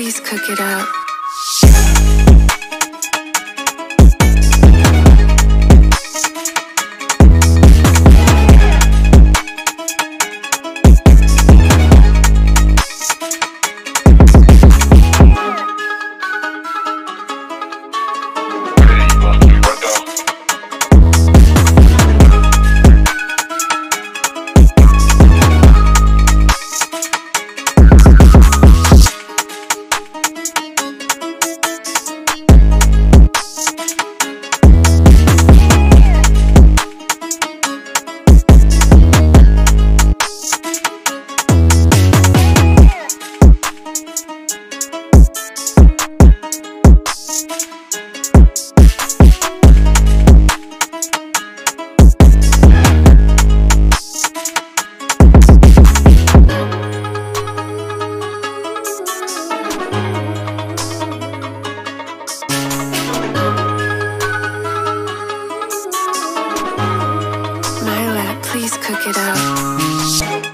please cook it up. myself.